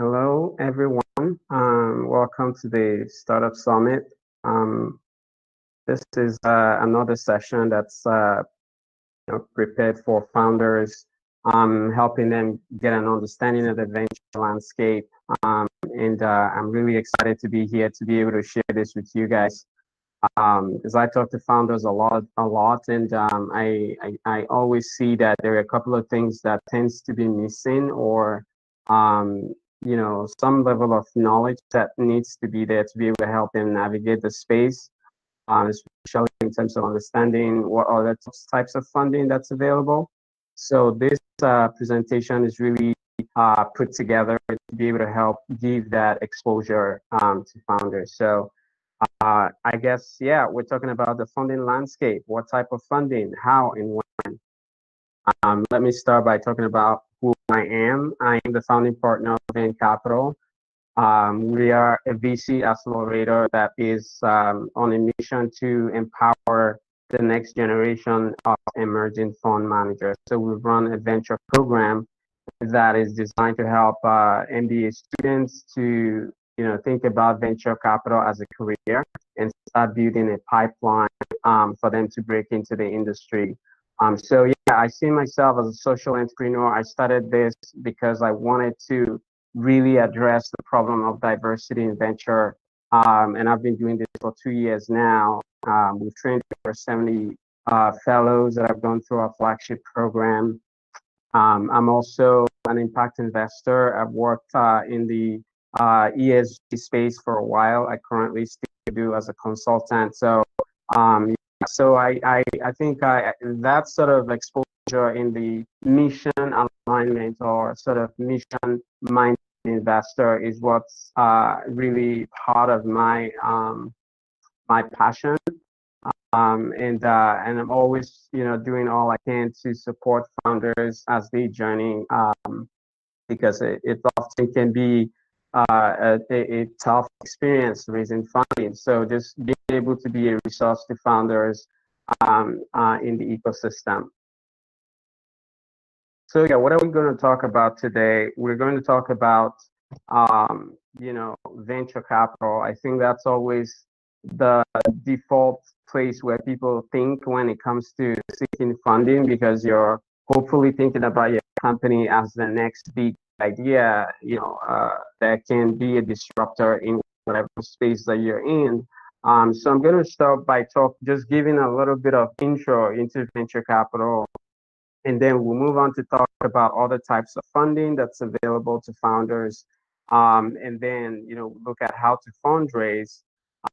Hello, everyone. Um, welcome to the Startup Summit. Um, this is uh, another session that's uh, you know, prepared for founders, um, helping them get an understanding of the venture landscape. Um, and uh, I'm really excited to be here to be able to share this with you guys. Because um, I talk to founders a lot, a lot, and um, I, I, I always see that there are a couple of things that tends to be missing or um, you know, some level of knowledge that needs to be there to be able to help them navigate the space, um, especially in terms of understanding what other types of funding that's available. So this uh, presentation is really uh, put together to be able to help give that exposure um, to founders. So uh, I guess, yeah, we're talking about the funding landscape, what type of funding, how and when. Um, let me start by talking about who I am. I am the founding partner of Vencapital. Um, we are a VC accelerator that is um, on a mission to empower the next generation of emerging fund managers. So we run a venture program that is designed to help uh, MBA students to you know think about venture capital as a career and start building a pipeline um, for them to break into the industry. Um, so yeah, I see myself as a social entrepreneur. I started this because I wanted to really address the problem of diversity in venture. Um, and I've been doing this for two years now. Um, we've trained over 70 uh, fellows that have gone through our flagship program. Um, I'm also an impact investor. I've worked uh, in the uh, ESG space for a while. I currently still do as a consultant. So um, so I, I, I think I, that sort of exposure in the mission alignment or sort of mission minded investor is what's uh, really part of my um, my passion. Um, and uh, and I'm always you know doing all I can to support founders as they journey um, because it, it often can be uh, a, a, tough experience raising funding. So just being able to be a resource to founders um, uh, in the ecosystem. So yeah, what are we going to talk about today? We're going to talk about, um, you know, venture capital. I think that's always the default place where people think when it comes to seeking funding because you're hopefully thinking about your company as the next big idea, you know, uh, that can be a disruptor in whatever space that you're in. Um, so I'm going to start by talk, just giving a little bit of intro into venture capital, and then we'll move on to talk about other types of funding that's available to founders, um, and then you know look at how to fundraise,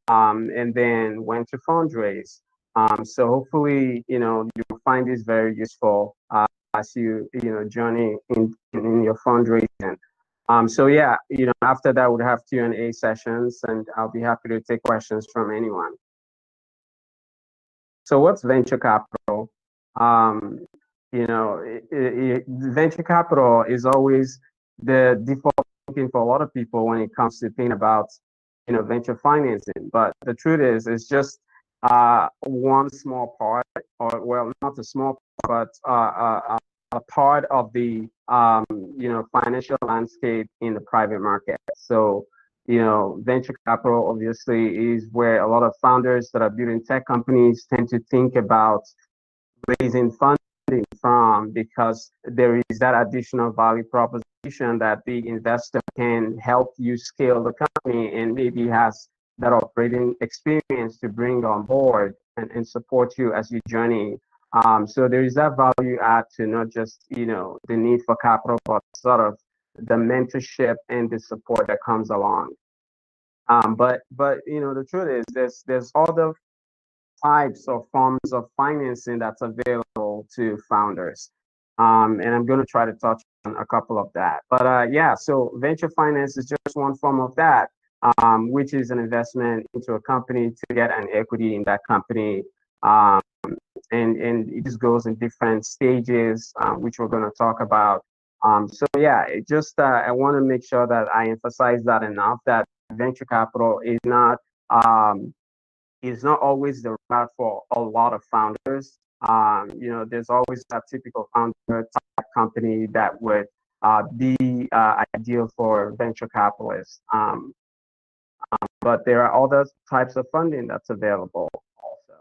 um, and then when to fundraise. Um, so hopefully, you know, you'll find this very useful. Uh, you you know journey in in your fundraising. Um, so yeah, you know, after that we'll have Q and A sessions, and I'll be happy to take questions from anyone. So what's venture capital? Um, you know, it, it, venture capital is always the default thinking for a lot of people when it comes to thinking about you know venture financing. But the truth is, it's just uh, one small part, or well, not a small, part, but uh, uh, a part of the um, you know financial landscape in the private market. So you know venture capital obviously is where a lot of founders that are building tech companies tend to think about raising funding from because there is that additional value proposition that the investor can help you scale the company and maybe has that operating experience to bring on board and, and support you as you journey um, so there is that value add to not just you know the need for capital, but sort of the mentorship and the support that comes along. Um, but but you know the truth is there's there's other types of forms of financing that's available to founders. Um, and I'm going to try to touch on a couple of that. But uh, yeah, so venture finance is just one form of that, um, which is an investment into a company to get an equity in that company um, and and it just goes in different stages, um, which we're going to talk about. Um, so yeah, it just uh, I want to make sure that I emphasize that enough that venture capital is not um, is not always the route for a lot of founders. Um, you know, there's always that typical founder type company that would uh, the uh, ideal for venture capitalists. Um, um, but there are other types of funding that's available also.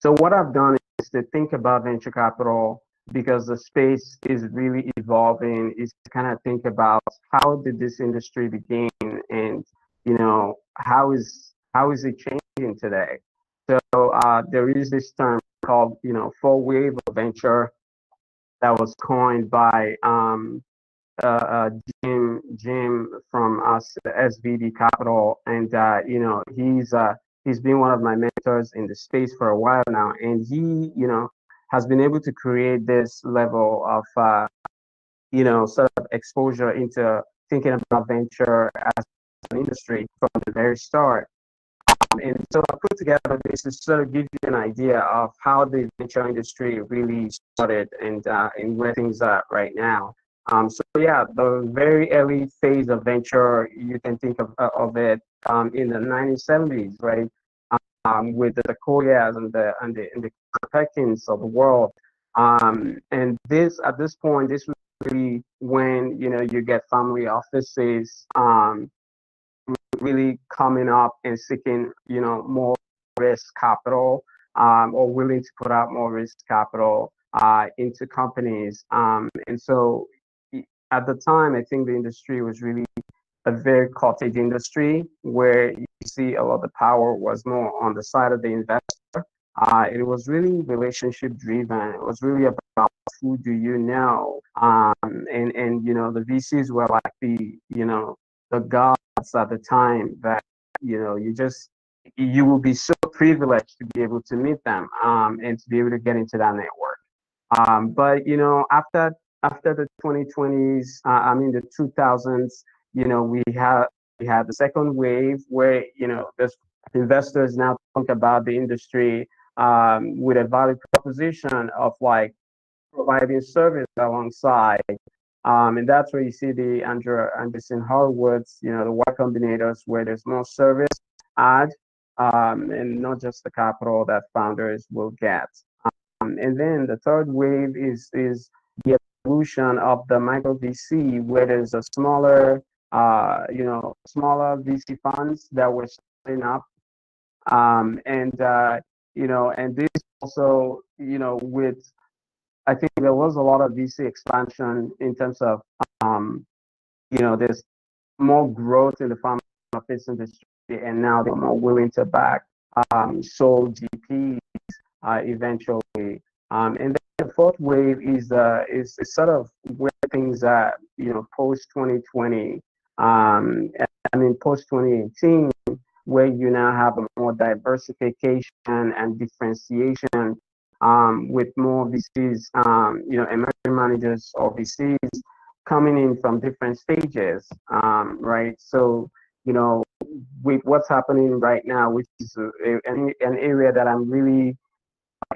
So what I've done is to think about venture capital because the space is really evolving is to kind of think about how did this industry begin and you know how is how is it changing today so uh, there is this term called you know full wave of venture that was coined by um, uh, uh, Jim Jim from us SVB Capital and uh, you know he's uh, he's been one of my mentors in the space for a while now and he you know has been able to create this level of, uh, you know, sort of exposure into thinking about venture as an industry from the very start. Um, and so I put together this to sort of give you an idea of how the venture industry really started and, uh, and where things are right now. Um, so yeah, the very early phase of venture, you can think of, uh, of it um, in the 1970s, right? um, with the Sequoias and the and the, and the Perkins of the world. Um, and this at this point, this was really when you know you get family offices um, really coming up and seeking you know more risk capital um, or willing to put out more risk capital uh, into companies. Um, and so at the time, I think the industry was really a very cottage industry where you see a lot of the power was more on the side of the investor. Uh, it was really relationship driven. It was really about who do you know, um, and and you know the VCs were like the you know the gods at the time that you know you just you will be so privileged to be able to meet them um, and to be able to get into that network. Um, but you know after after the 2020s, uh, I mean the 2000s, you know, we have we had the second wave where you know there's investors now think about the industry um, with a value proposition of like providing service alongside. Um, and that's where you see the Andrew Andreessen Horowitz, you know, the Y Combinators, where there's more service add um, and not just the capital that founders will get. Um, and then the third wave is is the evolution of the micro VC, where there's a smaller uh, you know, smaller VC funds that were setting up. Um, and, uh, you know, and this also, you know, with, I think there was a lot of VC expansion in terms of, um, you know, there's more growth in the family office industry, and now they're more willing to back um, sole GPs uh, eventually. Um, and fourth wave is, uh, is, sort of where things are, you know, post 2020 um, I mean, post 2018, where you now have a more diversification and differentiation um, with more VCs, um, you know, emerging managers or VCs coming in from different stages, um, right? So, you know, with what's happening right now, which is a, a, an area that I'm really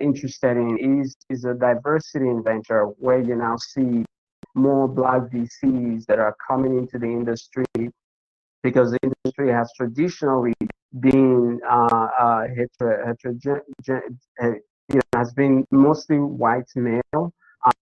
interested in, is is a diversity in venture where you now see more black VCs that are coming into the industry because the industry has traditionally been uh, uh, heterogeneous, uh, you know, has been mostly white male.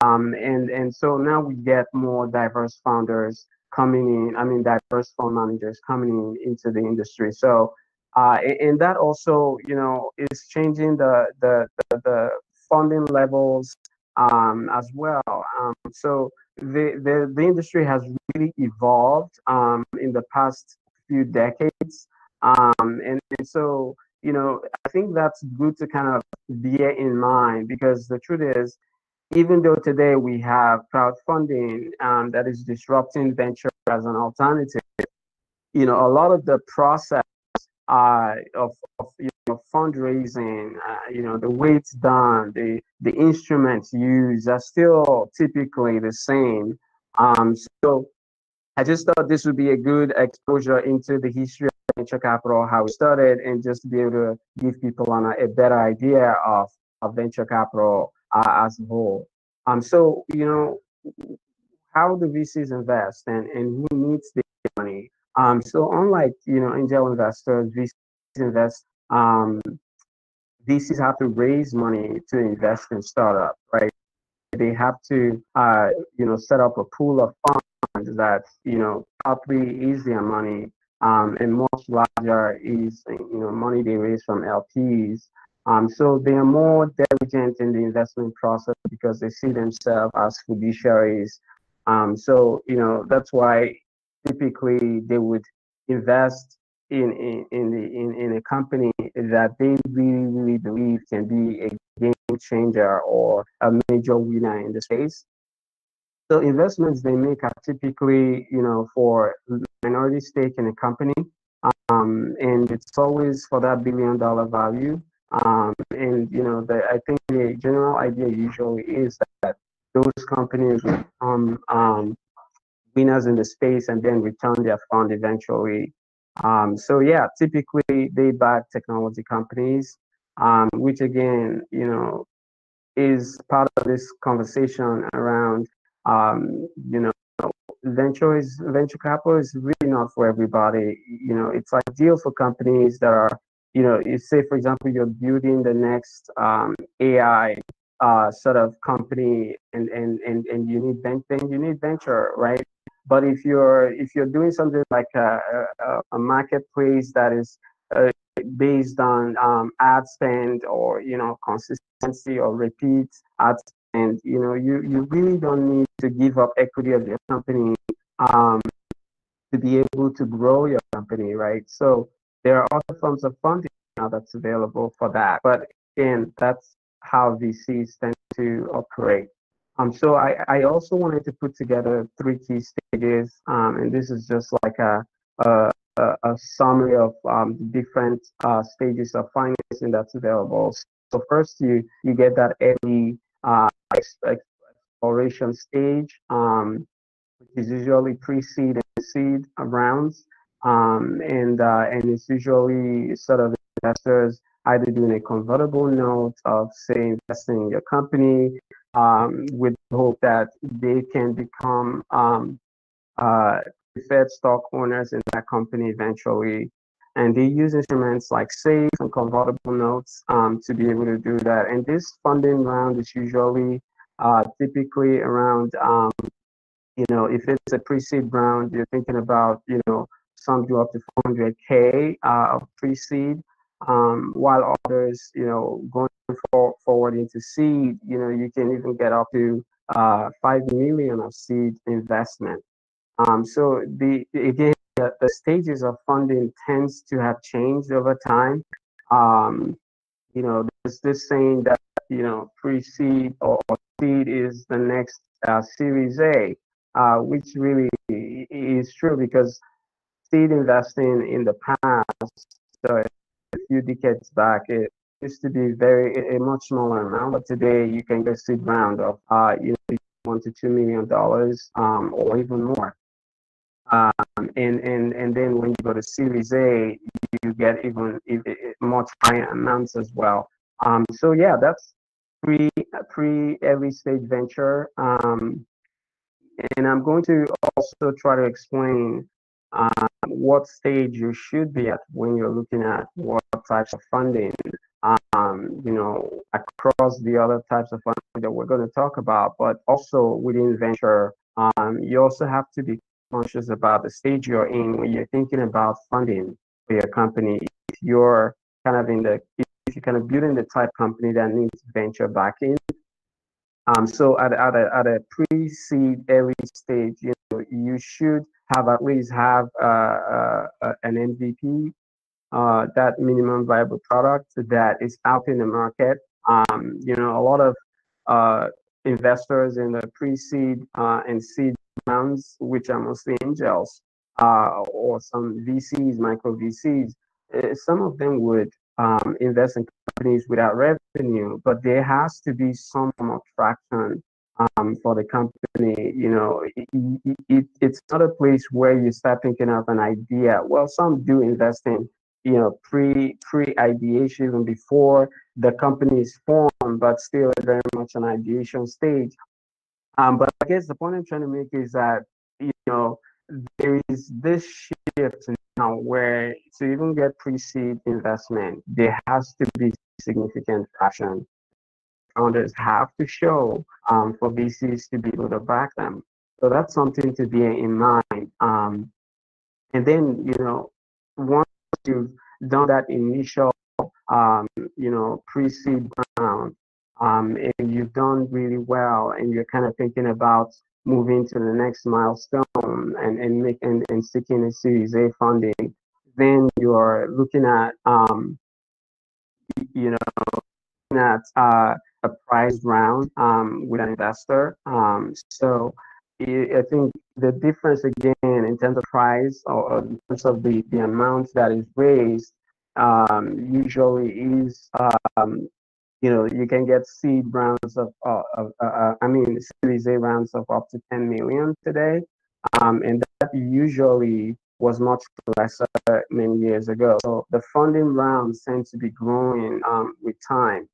Um, and, and so now we get more diverse founders coming in, I mean, diverse fund managers coming in into the industry. So, uh, and, that also, you know, is changing the, the, the, the funding levels um, as well. Um, so the, the, the industry has really evolved um, in the past few decades. Um, and, and so, you know, I think that's good to kind of bear in mind because the truth is, even though today we have crowdfunding um, that is disrupting venture as an alternative, you know, a lot of the process uh, of, of you know, fundraising, uh, you know, the it's done, the the instruments used are still typically the same. Um, so I just thought this would be a good exposure into the history of venture capital, how it started, and just to be able to give people on a, a better idea of, of venture capital uh, as a whole. Um, so you know, how do VCs invest, and and who needs the money? Um, so unlike you know angel investors, VCs invest. Um, VCs have to raise money to invest in startup, right? they have to, uh, you know, set up a pool of funds that, you know, is their money, um, and much larger is, you know, money they raise from LPs. Um, so they are more diligent in the investment process because they see themselves as fiduciaries. Um, so, you know, that's why typically they would invest in, in, in, the, in, in a company that they really, really believe can be a game changer or a major winner in the space. So investments they make are typically, you know, for minority stake in a company, um, and it's always for that billion dollar value. Um, and you know, the, I think the general idea usually is that those companies become um, winners in the space and then return their fund eventually. Um, so yeah, typically they back technology companies, um, which again, you know, is part of this conversation around, um, you know, venture is venture capital is really not for everybody. You know, it's ideal for companies that are, you know, you say for example you're building the next um, AI uh, sort of company, and and and and you need then you need venture, right? But if you're if you're doing something like a, a, a marketplace that is uh, based on um, ad spend or you know consistency or repeat ad spend, you know you you really don't need to give up equity of your company um, to be able to grow your company, right? So there are other forms of funding now that's available for that. But again, that's how VCs tend to operate. Um, so I, I also wanted to put together three key stages, um, and this is just like a, a, a summary of um, the different uh, stages of financing that's available. So first, you you get that early uh, exploration stage, um, which is usually pre-seed and seed rounds, um, and uh, and it's usually sort of investors either doing a convertible note of say investing in your company um, with the hope that they can become um, uh, preferred stock owners in that company eventually. And they use instruments like SAFE and convertible notes um, to be able to do that. And this funding round is usually uh, typically around, um, you know, if it's a pre-seed round, you're thinking about, you know, some do up to 400K uh, of pre-seed um, while others, you know, going for, forward into seed, you know, you can even get up to uh, five million of seed investment. Um, so the again, the, the, stages of funding tends to have changed over time. Um, you know, there's this saying that you know pre-seed or, or seed is the next uh, Series A, uh, which really is true because seed investing in the past, so a few decades back, it used to be very a much smaller amount, but today you can get seed round of uh, you know one to two million dollars um, or even more. Um, and and and then when you go to Series A, you get even, much higher amounts as well. Um, so yeah, that's pre pre early stage venture. Um, and I'm going to also try to explain um, what stage you should be at when you're looking at what types of funding, um, you know, across the other types of funding that we're going to talk about, but also within venture, um, you also have to be conscious about the stage you're in when you're thinking about funding for your company. If you're kind of in the, if you're kind of building the type company that needs venture backing, um, so at, at a, at a pre-seed early stage, you know, you should have at least have uh, uh, an MVP, uh, that minimum viable product that is out in the market. Um, you know, a lot of uh, investors in the pre-seed uh, and seed rounds, which are mostly angels or some VCs, micro VCs, some of them would um, invest in companies without revenue, but there has to be some of traction um, for the company. You know, it, it, it's not a place where you start thinking of an idea. Well, some do invest in, you know, pre pre ideation even before the company is formed, but still very much an ideation stage. Um, but I guess the point I'm trying to make is that you know there is this shift now where to even get pre-seed investment, there has to be significant traction founders have to show um, for VCs to be able to back them. So that's something to bear in mind. Um, and then, you know, once you've done that initial, um, you know, pre-seed round, um, and you've done really well, and you're kind of thinking about moving to the next milestone and and make and, and seeking a Series A funding, then you're looking at um, you know at uh, a priced round um, with an investor. Um, so I think the difference again in terms of price or in terms of the, the amount that is raised um, usually is um, you know you can get seed rounds of, of uh, I mean Series A rounds of up to 10 million today, um, and that usually was much lesser many years ago. So the funding rounds tend to be growing um, with time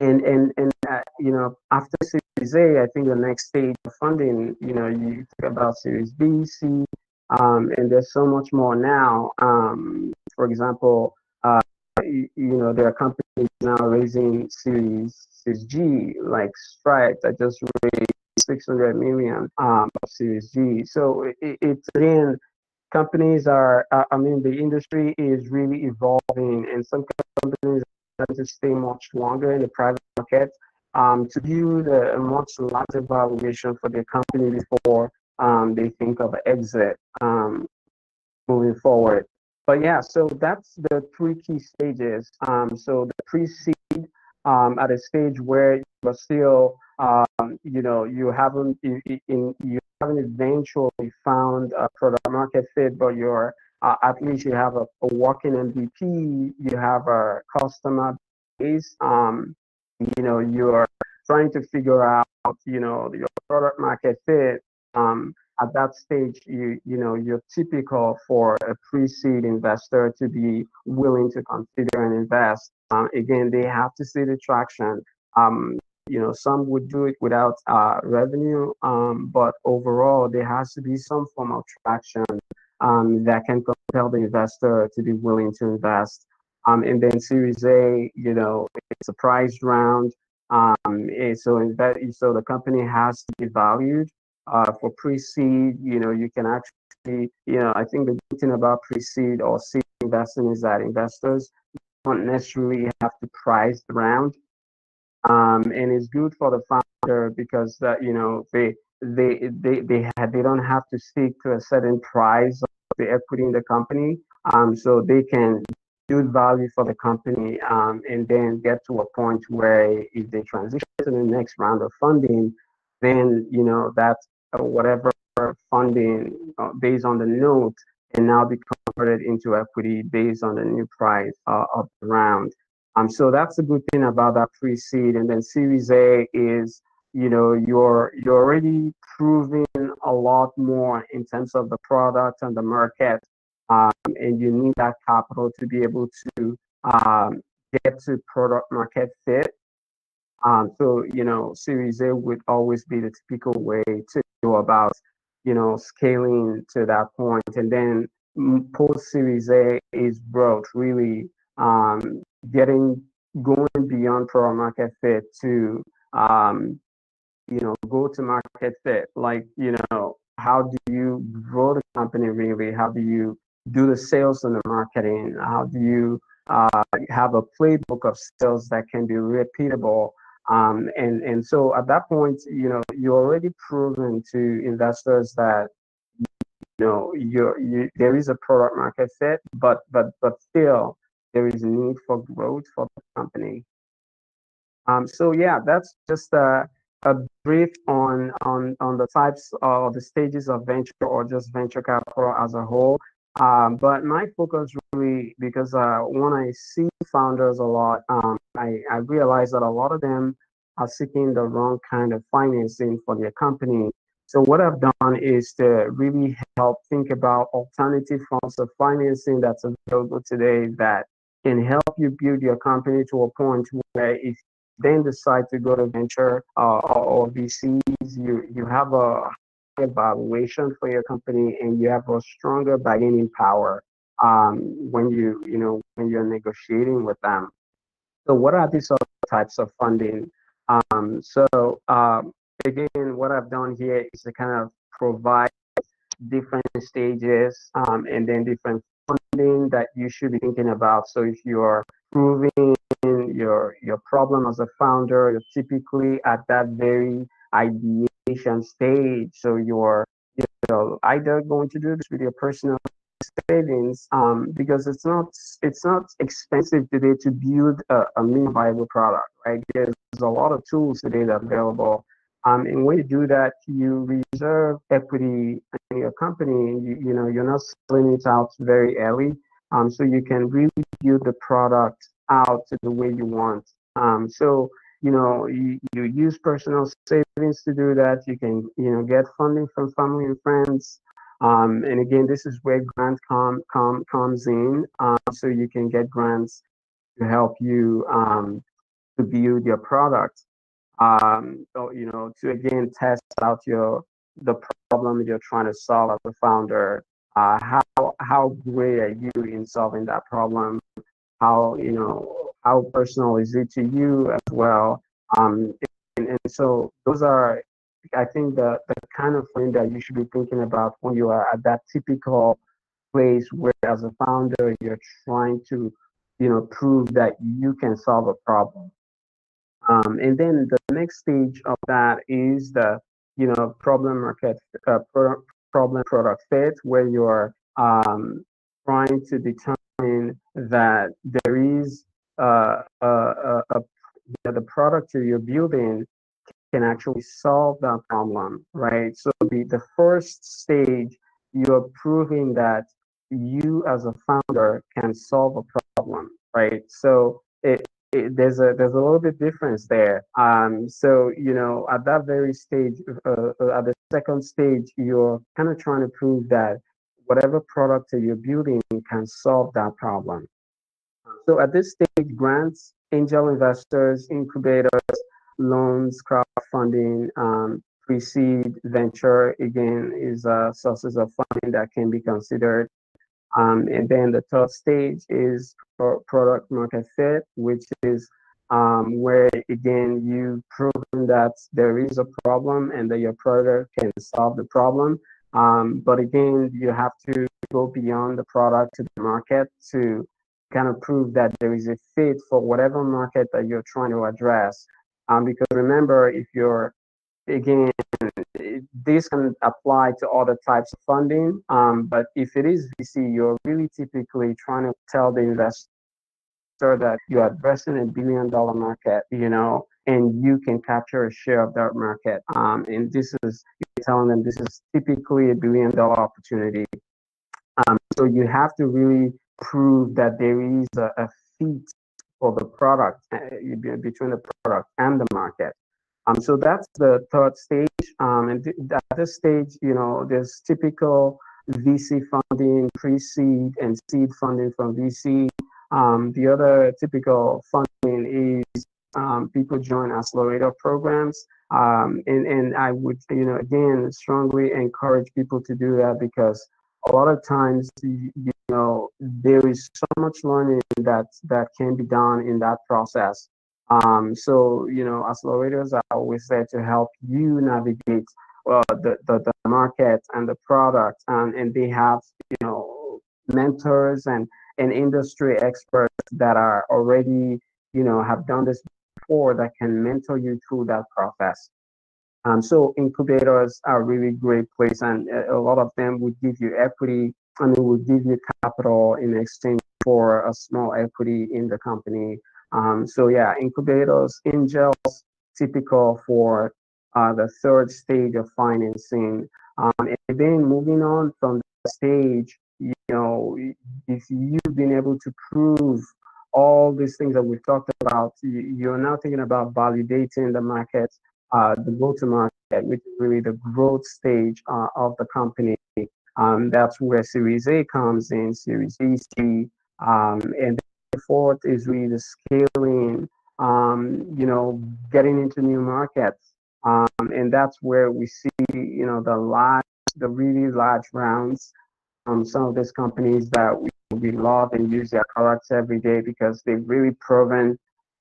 and and and uh, you know after Series A, I think the next stage of funding, you know, you think about Series B, C, um, and there's so much more now. Um, for example, uh, you, you, know, there are companies now raising Series Series G, like Stripe, that just raised 600 million um, of Series G. So it, it's again, companies are. Uh, I mean, the industry is really evolving, and some companies to stay much longer in the private market um, to build a, much larger valuation for the company before um, they think of exit um, moving forward. But yeah, so that's the three key stages. Um, so the pre-seed um, at a stage where you're still, um, you know, you haven't you, you haven't eventually found a product market fit, but you're uh, at least you have a, a working MVP, you have a customer base, um, you know, you're trying to figure out, you know, your product market fit. Um, at that stage, you you know, you're typical for a pre-seed investor to be willing to consider and invest. Um, again, they have to see the traction. Um, you know, some would do it without uh, revenue, um, but overall, there has to be some form of traction um, that can compel the investor to be willing to invest. Um, and then Series A, you know, it's a priced round. Um, so that so the company has to be valued. Uh, for pre-seed, you know, you can actually, you know, I think the good thing about pre-seed or seed investing is that investors don't necessarily have to price the round. Um, and it's good for the founder because that you know they they they they have, they don't have to stick to a certain price the equity in the company. Um, so they can build value for the company um, and then get to a point where if they transition to the next round of funding, then you know that uh, whatever funding uh, based on the note can now be converted into equity based on the new price uh, of the round. Um, so that's a good thing about that pre-seed. And then Series A is you know you're you're already proving a lot more in terms of the product and the market um, and you need that capital to be able to um, get to product market fit. Um, so you know series a would always be the typical way to go about you know scaling to that point. And then post series a is growth really um, getting going beyond product market fit to um, you know, go to market fit? Like, you know, how do you grow the company really? How do you do the sales and the marketing? How do you uh, have a playbook of sales that can be repeatable? Um, and and so at that point, you know, you're already proven to investors that you know you're, you there is a product market fit, but but but still there is a need for growth for the company. Um, so yeah, that's just uh, a brief on on on the types or the stages of venture or just venture capital as a whole. Um, but my focus really because uh, when I see founders a lot, um, I, I realize that a lot of them are seeking the wrong kind of financing for their company. So what I've done is to really help think about alternative forms of financing that's available today that can help you build your company to a point where if then decide to go to venture uh, or, VCs, you you have a valuation for your company and you have a stronger bargaining power um, when you you know when you're negotiating with them. So what are these other types of funding Um, so um, again, what I've done here is to kind of provide different stages um, and then different funding that you should be thinking about. So if you're proving your your problem as a founder, you're typically at that very ideation stage. So you're you know either going to do this with your personal savings um, because it's not it's not expensive today to build a, a minimum viable product, right? There's, there's a lot of tools today that are available. Um, and when you do that, you reserve equity in your company. You, you know, you're not selling it out very early. Um, so you can really build the product out to the way you want. Um, so, you know, you, you use personal savings to do that. You can, you know, get funding from family and friends. Um, and again, this is where grant com, com, comes in. Um, so you can get grants to help you um, to build your product. Um, so, you know, to again test out your the problem you're trying to solve as a founder. Uh, how how great are you in solving that problem? How you know how personal is it to you as well? Um, and, and so those are I think the, the kind of thing that you should be thinking about when you are at that typical place where as a founder you're trying to you know prove that you can solve a problem um, and then the next stage of that is the you know problem market uh, problem product fit where you're um, trying to determine that there is uh, a, a, a, the product that you're building can actually solve that problem, right? So the, the first stage, you're proving that you as a founder can solve a problem, right? So it, it, there's a there's a little bit difference there. Um, so you know, at that very stage, uh, uh at the second stage, you're kind of trying to prove that whatever product that you're building can solve that problem. So at this stage, grants, angel investors, incubators, loans, crowdfunding, um, pre-seed venture again is uh, sources of funding that can be considered. Um, and then the third stage is product market fit, which is um, where again you've proven that there is a problem and that your product can solve the problem. Um, but again, you have to go beyond the product to the market to kind of prove that there is a fit for whatever market that you're trying to address. Um, because remember, if you're, again, this can apply to other types of funding, um, but if it is VC, you're really typically trying to tell the investor that you're addressing a billion dollar market, you know, and you can capture a share of that market. Um, and this is, telling them this is typically a billion dollar opportunity. Um, so you have to really prove that there is a, a fit for the product uh, between the product and the market. Um, so that's the third stage. Um, and th- at this stage, you know, there's typical VC funding, pre-seed and seed funding from VC. Um, the other typical funding is um, people join accelerator programs. Um, and, and I would, you know, again, strongly encourage people to do that because a lot of times, you, you know, there is so much learning that that can be done in that process. Um, so, you know, accelerators are always there to help you navigate uh, the, the, the market and the product. And, and they have, you know, mentors and, and industry experts that are already, you know, have done this before that can mentor you through that process. Um, so incubators are a really great place, and a lot of them would give you equity and it would give you capital in exchange for a small equity in the company. Um, so yeah, incubators, angels, typical for uh, the third stage of financing. Um, and then moving on from the stage, you know, if you've been able to prove all these things that we've talked about, you're now thinking about validating the market uh, the go-to-market, which is really the growth stage uh, of the company. Um, that's where Series A comes in, Series B, C, um, and fourth is really the scaling, um, you know, getting into new markets. Um, and that's where we see, you know, the large, the really large rounds. Um, some of these companies that we, we love and use their products every day because they've really proven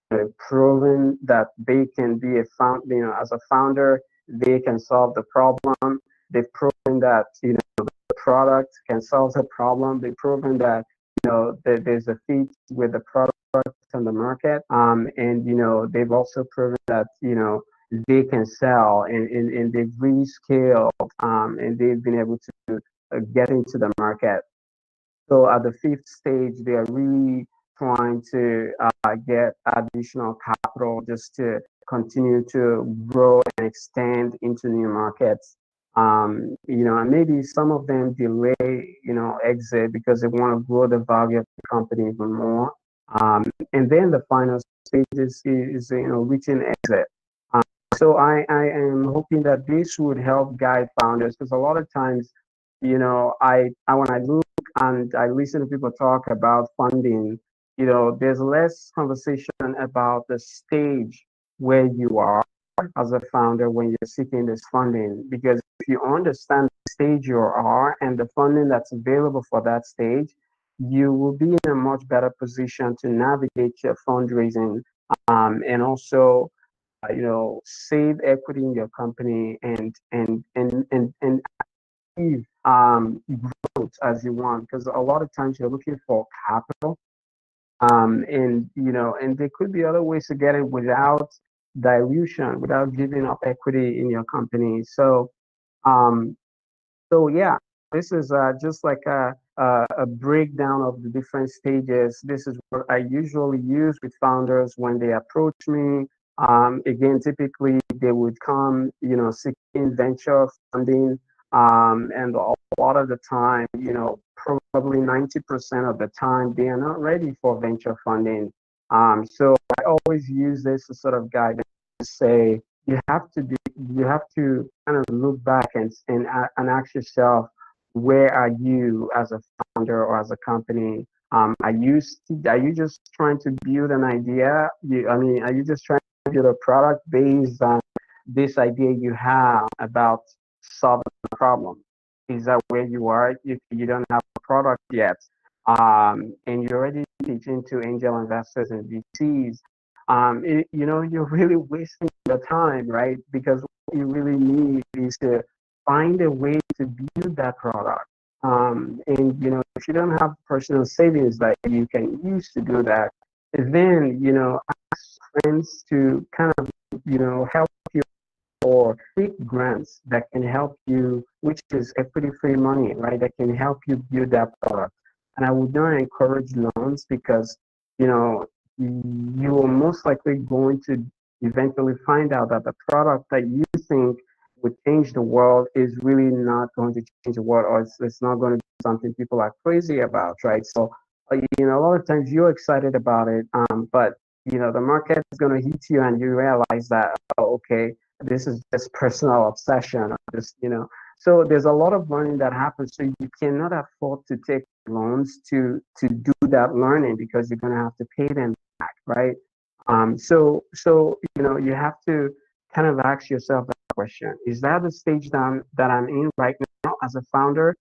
they've proven that they can be a found, you know, as a founder, they can solve the problem. They've proven that, you know, the product can solve the problem. They've proven that, you know, there's a fit with the product on the market. Um, and, you know, they've also proven that, you know, they can sell and, and, and they've really scaled um, and they've been able to uh, get into the market. So at the fifth stage, they are really trying to uh, get additional capital just to continue to grow and extend into new markets. Um, you know, and maybe some of them delay, you know, exit because they want to grow the value of the company even more. Um, and then the final stage is, is you know, reaching exit. Um, so I, I am hoping that this would help guide founders because a lot of times, you know, I, I when I look and I listen to people talk about funding, you know, there's less conversation about the stage where you are as a founder when you're seeking this funding. Because if you understand the stage you are and the funding that's available for that stage, you will be in a much better position to navigate your fundraising um, and also uh, you know save equity in your company and and and and and achieve um, growth as you want because a lot of times you're looking for capital um, and you know and there could be other ways to get it without dilution without giving up equity in your company so um, so yeah this is uh, just like a uh, a breakdown of the different stages. This is what I usually use with founders when they approach me. Um, again, typically they would come, you know, seeking venture funding. Um, and a lot of the time, you know, probably 90% of the time, they are not ready for venture funding. Um, so I always use this to sort of guide them to say, you have to be, you have to kind of look back and, and, and ask yourself, where are you as a founder or as a company? Um, are you are you just trying to build an idea? You, I mean, are you just trying to build a product based on this idea you have about solving a problem? Is that where you are if you don't have a product yet? Um, and you're already teaching to angel investors and VCs, um, it, you know, you're really wasting your time, right? Because what you really need is to find a way to build that product. Um, and you know, if you don't have personal savings that you can use to do that, then you know, ask friends to kind of you know help you or seek grants that can help you, which is equity-free money, right? That can help you build that product. And I would not encourage loans because you know you are most likely going to eventually find out that the product that you think would change the world is really not going to change the world or it's, it's not going to be something people are crazy about, right? So, uh, you know, a lot of times you're excited about it, um, but, you know, the market is going to hit you and you realize that, oh, okay, this is just personal obsession just, you know, so there's a lot of learning that happens. So you cannot afford to take loans to to do that learning because you're going to have to pay them back, right? Um, so so you know you have to kind of ask yourself that question. Is that the stage that I'm, that I'm in right now as a founder?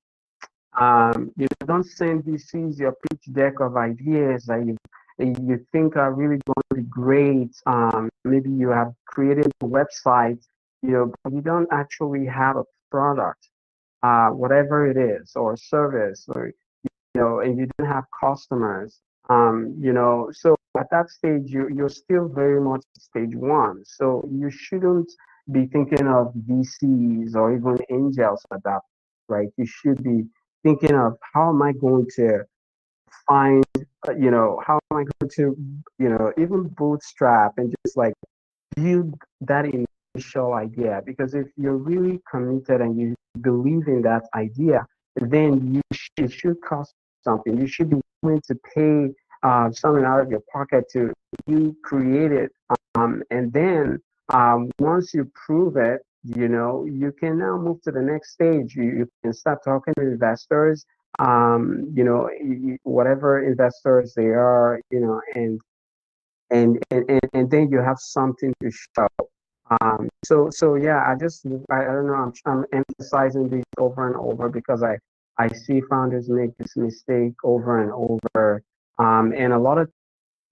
Um, you don't send VCs your pitch deck of ideas that you, you think are really going to be great. Um, maybe you have created a website, you know, but you don't actually have a product, uh, whatever it is, or service, or you know, and you don't have customers. Um, you know, so at that stage, you, you're still very much stage one. So you shouldn't be thinking of VCs or even angels at that, right? You should be thinking of how am I going to find, uh, you know, how am I going to, you know, even bootstrap and just like build that initial idea. Because if you're really committed and you believe in that idea, then you should, it should cost something. You should be willing to pay uh, something out of your pocket to you create it. Um, and then um, once you prove it, you know, you can now move to the next stage. You, you can start talking to investors, um, you know, whatever investors they are, you know, and and and, and then you have something to show. Um, so so yeah, I just I, I don't know. I'm, I'm emphasizing this over and over because I I see founders make this mistake over and over, um, and a lot of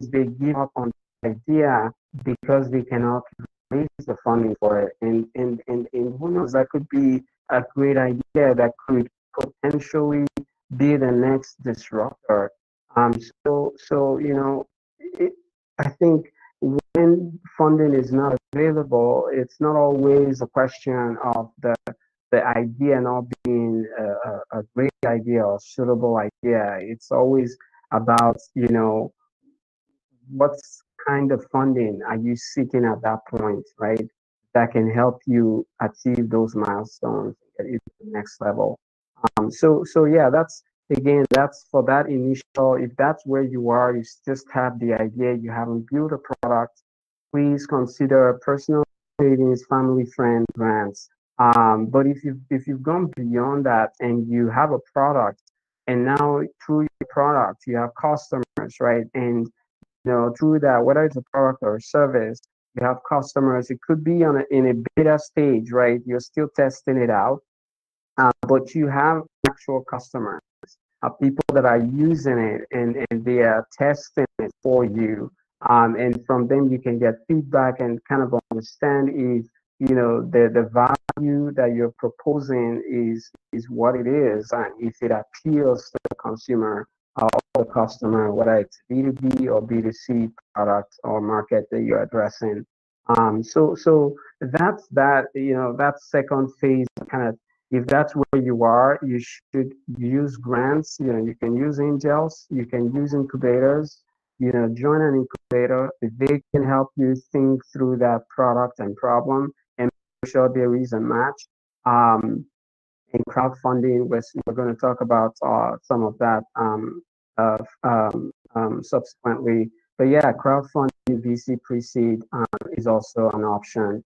they give up on the idea because they cannot raise the funding for it. And, and, and, and who knows, that could be a great idea that could potentially be the next disruptor. Um, so, so you know, it, I think when funding is not available, it's not always a question of the the idea not being a, a great idea or suitable idea. It's always about you know what kind of funding are you seeking at that point, right? That can help you achieve those milestones at the next level. Um, so so yeah, that's again that's for that initial. If that's where you are, you just have the idea, you haven't built a product. Please consider personal savings, family friend grants. Um, but if you if you've gone beyond that and you have a product, and now through your product you have customers, right? And you know through that, whether it's a product or a service, you have customers. It could be on a, in a beta stage, right? You're still testing it out, uh, but you have actual customers, uh, people that are using it and, and they are testing it for you. Um, and from them, you can get feedback and kind of understand if you know the the value that you're proposing is is what it is, and if it appeals to the consumer or the customer, whether it's B2B or B2C product or market that you're addressing. Um, so so that's that you know that second phase kind of if that's where you are, you should use grants. You know, you can use angels, you can use incubators. You know, join an incubator. They can help you think through that product and problem and make sure there is a match. Um, in crowdfunding, we're, we're going to talk about uh, some of that um, uh, um, um, subsequently. But yeah, crowdfunding VC pre-seed um, is also an option.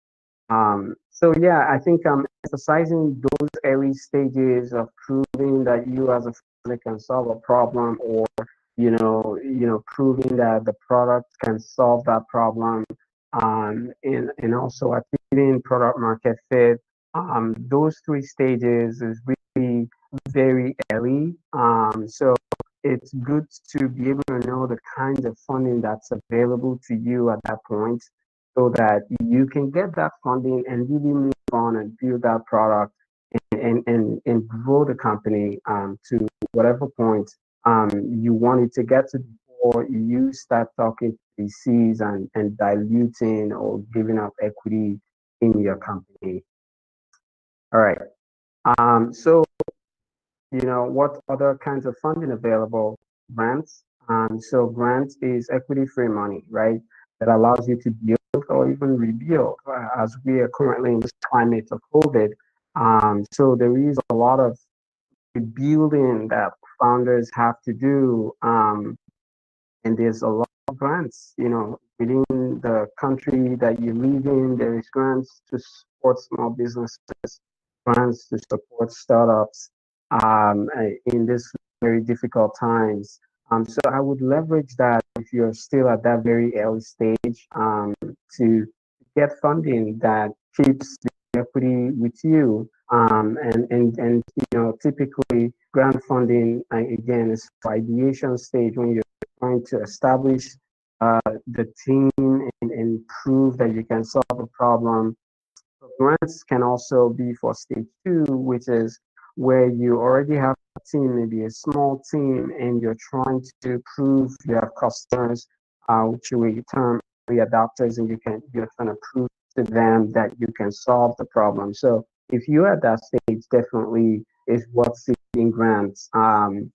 Um, so yeah, I think I'm emphasizing those early stages of proving that you as a founder can solve a problem or you know, you know, proving that the product can solve that problem, um, and and also achieving product market fit. Um, those three stages is really very early. Um, so it's good to be able to know the kinds of funding that's available to you at that point so that you can get that funding and really move on and build that product and, and, and, and grow the company um, to whatever point um, you want it to get to before you start talking to VCs and, and diluting or giving up equity in your company. All right. Um, so, you know, what other kinds of funding available? Grants. Um, so grants is equity-free money, right? That allows you to build or even rebuild uh, as we are currently in this climate of COVID. Um, so there is a lot of rebuilding that founders have to do. Um, and there's a lot of grants, you know, within the country that you live in, there is grants to support small businesses, grants to support startups um, in this very difficult times. Um, so I would leverage that if you're still at that very early stage um, to get funding that keeps the equity with you. Um, and, and, and, you know, typically grant funding, uh, again, is for ideation stage when you're trying to establish uh, the team and, and prove that you can solve a problem. So grants can also be for stage two, which is where you already have team, maybe a small team, and you're trying to prove your customers, uh, which we term adopters, and you can you're trying to prove to them that you can solve the problem. So if you're at that stage, definitely is what's seeking grants. Um,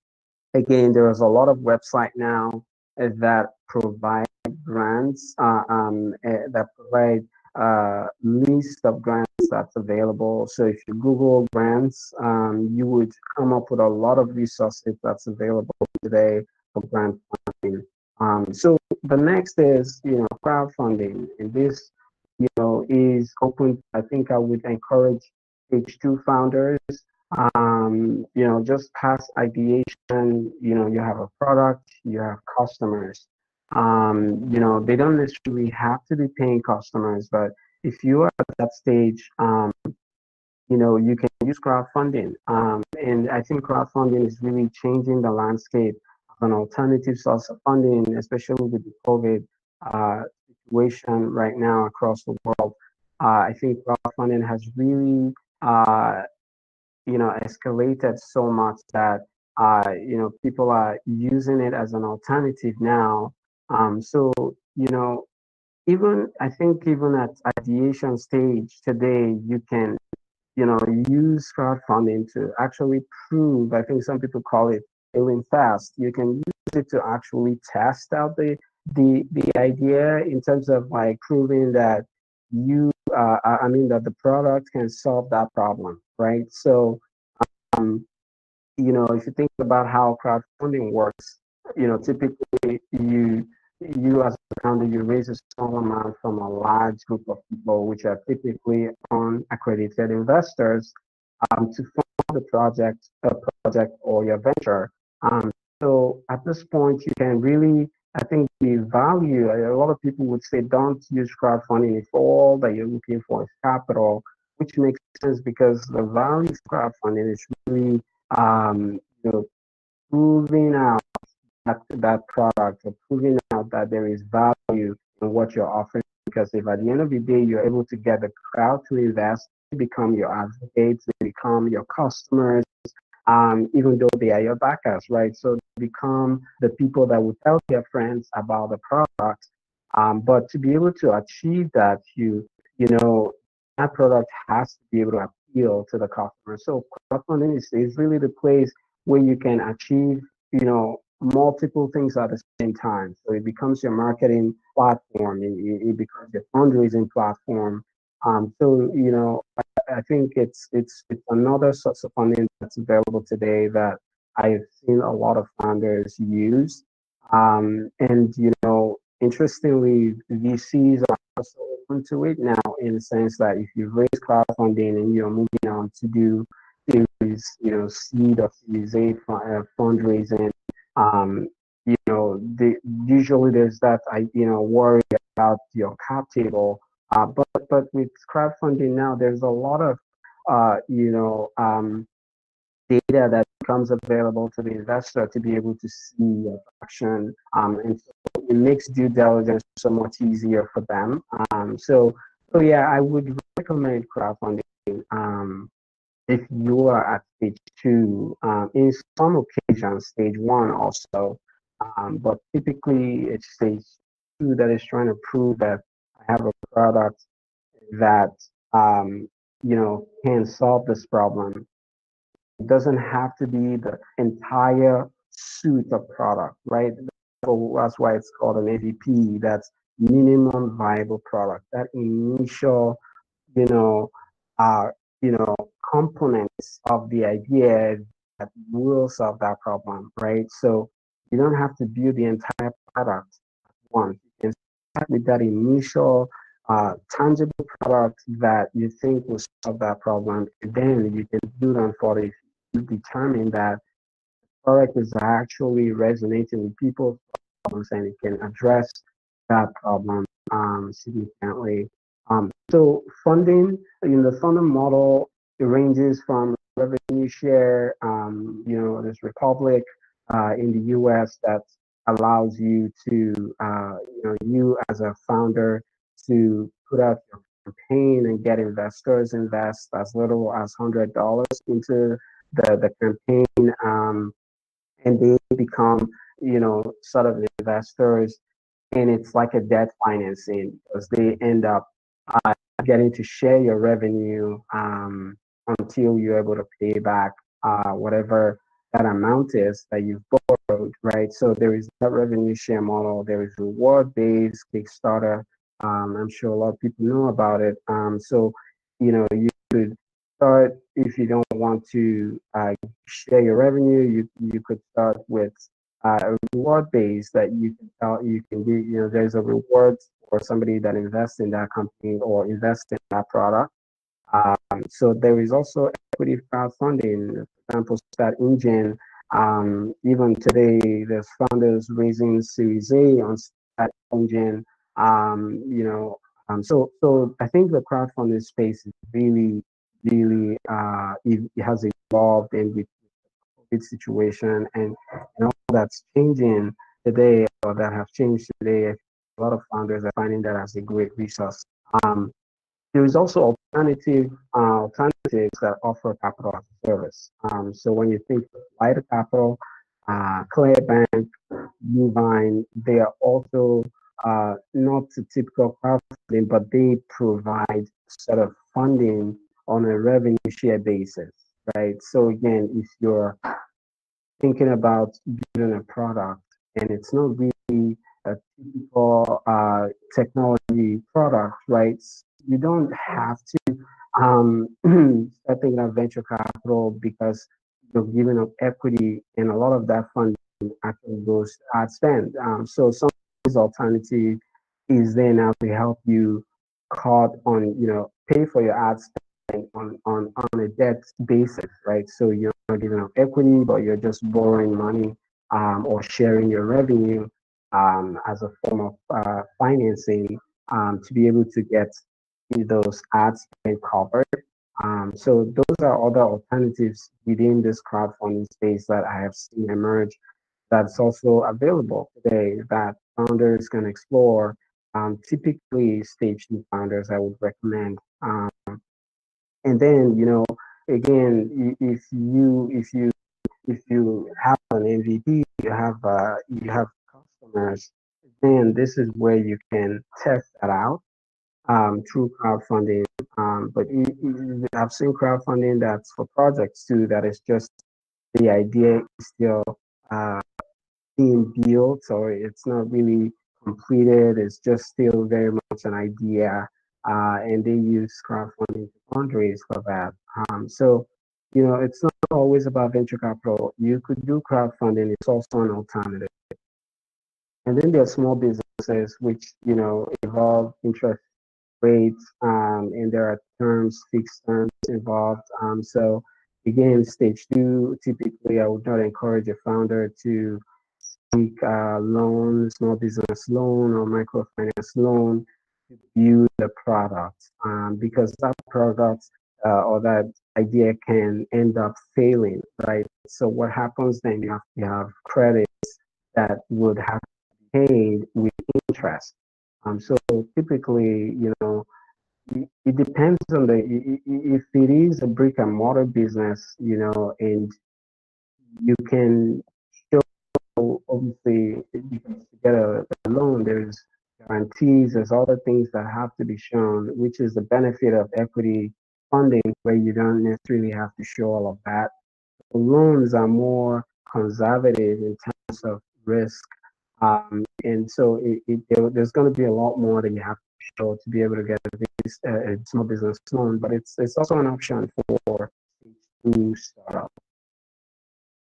again, there's a lot of website now that provide grants uh, um, uh, that provide uh, list of grants that's available. So if you Google grants, um, you would come up with a lot of resources that's available today for grant funding. Um, so the next is, you know, crowdfunding. And this, you know, is open. I think I would encourage H2 founders, um, you know, just past ideation, you know, you have a product, you have customers. Um, you know, they don't necessarily have to be paying customers, but if you are at that stage, um, you know, you can use crowdfunding. Um, and I think crowdfunding is really changing the landscape of an alternative source of funding, especially with the COVID uh, situation right now across the world, uh, I think crowdfunding has really, uh, you know, escalated so much that uh, you know people are using it as an alternative now. Um, so you know, even I think even at ideation stage today, you can you know use crowdfunding to actually prove. I think some people call it failing fast. You can use it to actually test out the the the idea in terms of like proving that you uh, I mean that the product can solve that problem, right? So, um, you know, if you think about how crowdfunding works, you know, typically you you as a founder you raise a small amount from a large group of people, which are typically unaccredited investors, um, to fund the project, a project or your venture. Um, so at this point, you can really I think the value, a lot of people would say, don't use crowdfunding if all that you're looking for is capital, which makes sense because the value of crowdfunding is really, um, you know, proving out that, that product or proving out that there is value in what you're offering. Because if at the end of the day, you're able to get the crowd to invest, they become your advocates, they become your customers, um, even though they are your backers, right? So become the people that will tell their friends about the product. Um, but to be able to achieve that, you you know that product has to be able to appeal to the customer. So crowdfunding is, is really the place where you can achieve you know multiple things at the same time. So it becomes your marketing platform, it, it becomes your fundraising platform. Um, so you know, I, I think it's it's it's another source of funding that's available today that I've seen a lot of founders use. Um, and, you know, interestingly, VCs are also open to it now in the sense that if you raise crowdfunding and you're moving on to do series, you know, seed or series A uh, fundraising, um, you know, the, usually there's that, I, you know, worry about your cap table. Uh, but, but with crowdfunding now, there's a lot of, uh, you know, um, data that becomes available to the investor to be able to see action. Um, and so it makes due diligence so much easier for them. Um, so, so yeah, I would recommend crowdfunding um, if you are at stage two. Um, in some occasions, stage one also, um, but typically it's stage two that is trying to prove that I have a product that um, you know can solve this problem it doesn't have to be the entire suite of product, right? So that's why it's called an MVP. That's minimum viable product. That initial, you know, uh, you know, components of the idea that will solve that problem, right? So you don't have to build the entire product at once. You can start with that initial uh, tangible product that you think will solve that problem. And then you can build on for it determine that product is actually resonating with people's problems and it can address that problem um, significantly. Um, so funding in the funding model it ranges from revenue share. Um, you know, there's Republic uh, in the U.S. that allows you to, uh, you know, you as a founder to put out your campaign and get investors invest as little as hundred dollars into the, the campaign um, and they become, you know, sort of investors. And it's like a debt financing because they end up uh, getting to share your revenue um, until you're able to pay back uh, whatever that amount is that you've borrowed, right? So there is that revenue share model. There is reward based Kickstarter. Um, I'm sure a lot of people know about it. Um, so, you know, you could start if you don't want to uh, share your revenue. You you could start with uh, a reward base that you can tell you can be. You know, there's a reward for somebody that invests in that company or invests in that product. Um, so there is also equity crowdfunding. For example, StartEngine. Um, even today, there's founders raising Series A on Start Engine. Um, you know, um, so so I think the crowdfunding space is really really uh, it, has evolved in the COVID situation and, and all that's changing today or that have changed today a lot of founders are finding that as a great resource. Um, there is also alternative uh, alternatives that offer capital as a service. Um, so when you think of Lighter Capital, uh, Clearbanc, Uvine, they are also uh, not typical crowdfunding, but they provide sort of funding on a revenue share basis, right? So again, if you're thinking about building a product and it's not really a typical uh, technology product, right? You don't have to um, start thinking of venture capital because you're giving up equity, and a lot of that funding actually goes ad spend. Um, so some alternative is there now to help you cut on, you know, pay for your ad spend on, on, on a debt basis, right? So you're not giving up equity, but you're just borrowing money um, or sharing your revenue um, as a form of uh, financing um, to be able to get those ads covered. Um, so those are other alternatives within this crowdfunding space that I have seen emerge that's also available today that founders can explore. Um, typically, stage two founders I would recommend. Um, and then, you know, again, if you if you if you have an MVP, you have uh, you have customers, then this is where you can test that out um, through crowdfunding. Um, but you, you, I've seen crowdfunding that's for projects too. That is just the idea is still uh, being built, or it's not really completed. It's just still very much an idea, uh, and they use crowdfunding to fundraise for that. Um, so you know, it's not always about venture capital. You could do crowdfunding. It's also an alternative. And then there are small businesses which, you know, involve interest rates um, and there are terms, fixed terms involved. Um, so again, stage two, typically I would not encourage a founder to seek uh, loan, small business loan or microfinance loan to build the product um, because that product uh, or that idea can end up failing, right? So what happens then? You have, you have credits that would have paid with interest. Um, so typically, you know, it depends on the if it is a brick and mortar business, you know, and you can show obviously you can get a, a loan. There's guarantees. There's other things that have to be shown, which is the benefit of equity funding where you don't necessarily have to show all of that. Loans are more conservative in terms of risk. Um, and so it, it, there, there's going to be a lot more that you have to show to be able to get a, a small business loan, but it's, it's also an option for new startup.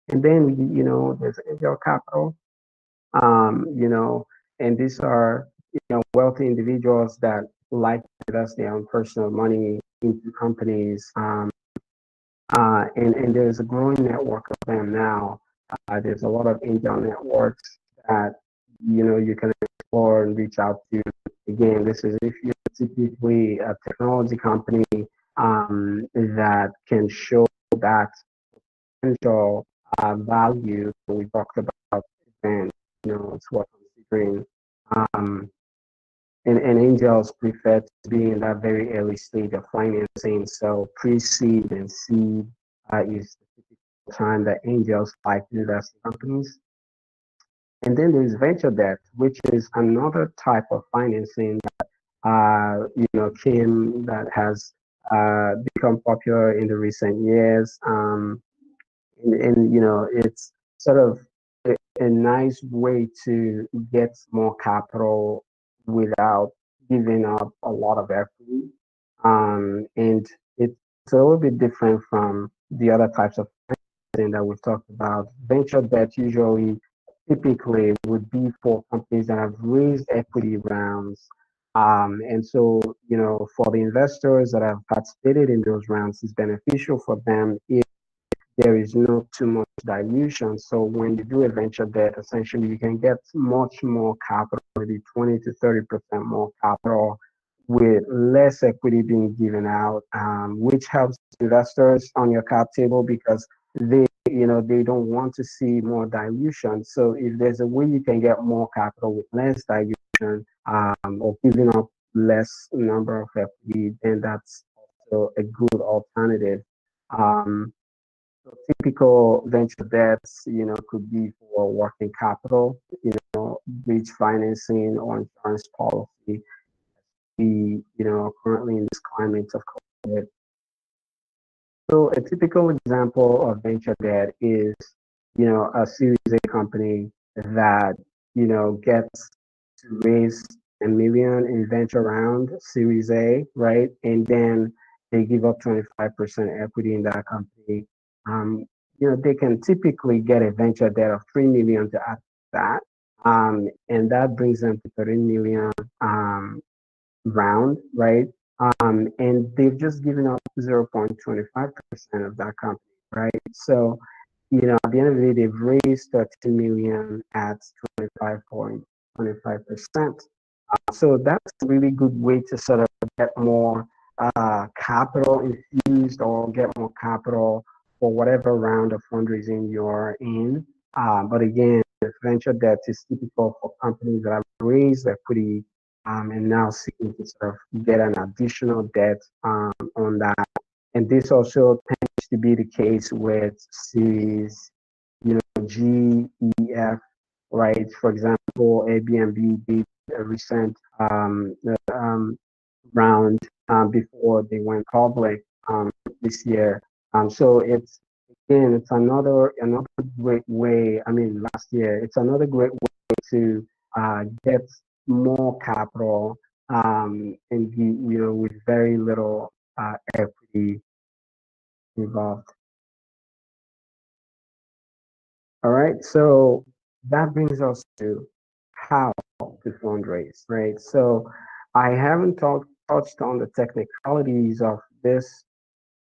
And then, you know, there's angel capital, um, you know, and these are, you know, wealthy individuals that like to invest their own personal money into companies. Um, uh, and, and there's a growing network of them now. Uh, there's a lot of angel networks that you know you can explore and reach out to. Again, this is if you're typically a technology company um, that can show that potential uh, value we talked about, and you know, it's what considering. Um, and, and angels prefer to be in that very early stage of financing. So pre-seed and seed uh, is the time that angels like to invest in companies. And then there's venture debt, which is another type of financing that uh, you know came that has uh, become popular in the recent years. Um, and, and you know it's sort of a, a nice way to get more capital without giving up a lot of equity. Um, and it's a little bit different from the other types of financing that we've talked about. Venture debt usually, typically, would be for companies that have raised equity rounds. Um, and so, you know, for the investors that have participated in those rounds, it's beneficial for them if there is not too much dilution. So when you do a venture debt, essentially you can get much more capital, maybe 20 to 30% more capital with less equity being given out, um, which helps investors on your cap table because they, you know, they don't want to see more dilution. So if there's a way you can get more capital with less dilution, um, or giving up less number of equity, then that's also a good alternative. Um, so typical venture debts, you know, could be for working capital, you know, bridge financing or insurance policy. The, you know, currently in this climate of COVID. So a typical example of venture debt is, you know, a Series A company that, you know, gets to raise a million in venture round, Series A, right? And then they give up 25% equity in that company. Um, you know, they can typically get a venture debt of 3 million to add that. Um, and that brings them to 30 million um, round, right? Um, and they've just given up 0.25% of that company, right? So, you know, at the end of the day, they've raised 13 million at 25.25%. Uh, so that's a really good way to sort of get more uh, capital infused or get more capital for whatever round of fundraising you're in. Uh, but again, venture debt is typical for companies that have raised equity um, and now seeking to sort of get an additional debt um, on that. And this also tends to be the case with series, you know, G, E, F, right? For example, Airbnb did a recent um, um, round um, before they went public um, this year. Um, so it's again, it's another another great way. I mean, last year, it's another great way to uh, get more capital um, and you know with very little uh, equity involved. All right, so that brings us to how to fundraise, right? So I haven't talked touched on the technicalities of this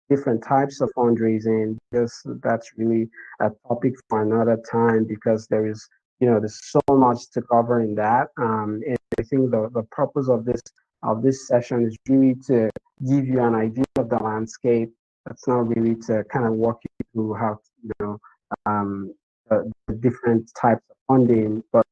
different types of fundraising. Just that's really a topic for another time because there is, you know, there's so much to cover in that. Um, and I think the, the purpose of this of this session is really to give you an idea of the landscape. That's not really to kind of walk you through how, you know, um, the, the different types of funding, but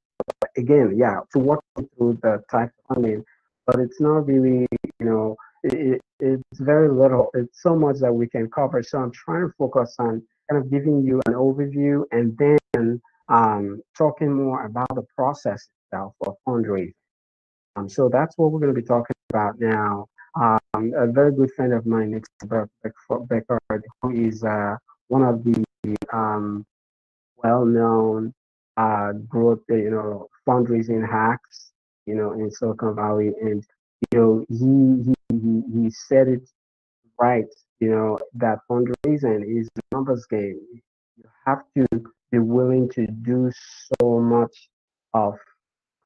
again, yeah, to walk you through the types of funding, but it's not really, you know, it, it's very little. It's so much that we can cover. So I'm trying to focus on kind of giving you an overview and then um, talking more about the process itself of fundraising. Um, so that's what we're going to be talking about now. Um, a very good friend of mine, Nick Becker, who is uh, one of the um, well-known uh, growth, you know, fundraising hacks, you know, in Silicon Valley, and you know, he he he, he said it right. You know, that fundraising is a numbers game. You have to be willing to do so much of